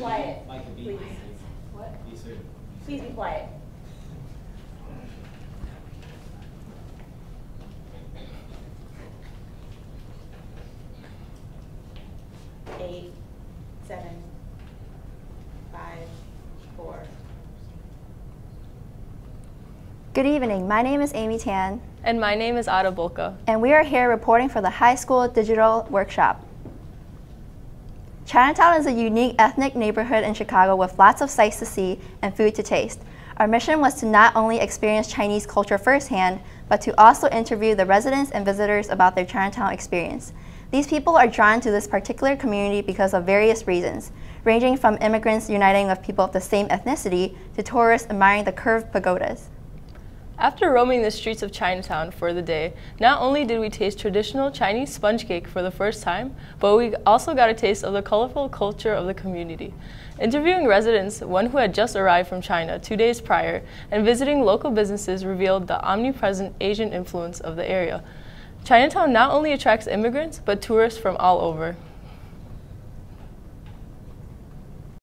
quiet. Micah, be, Please. What? be certain. Please be quiet. Eight, seven, five, four. Good evening. My name is Amy Tan, And my name is Ada Burka. and we are here reporting for the High School Digital Workshop. Chinatown is a unique ethnic neighborhood in Chicago with lots of sights to see and food to taste. Our mission was to not only experience Chinese culture firsthand, but to also interview the residents and visitors about their Chinatown experience. These people are drawn to this particular community because of various reasons, ranging from immigrants uniting with people of the same ethnicity to tourists admiring the curved pagodas. After roaming the streets of Chinatown for the day, not only did we taste traditional Chinese sponge cake for the first time, but we also got a taste of the colorful culture of the community. Interviewing residents, one who had just arrived from China two days prior, and visiting local businesses revealed the omnipresent Asian influence of the area. Chinatown not only attracts immigrants, but tourists from all over.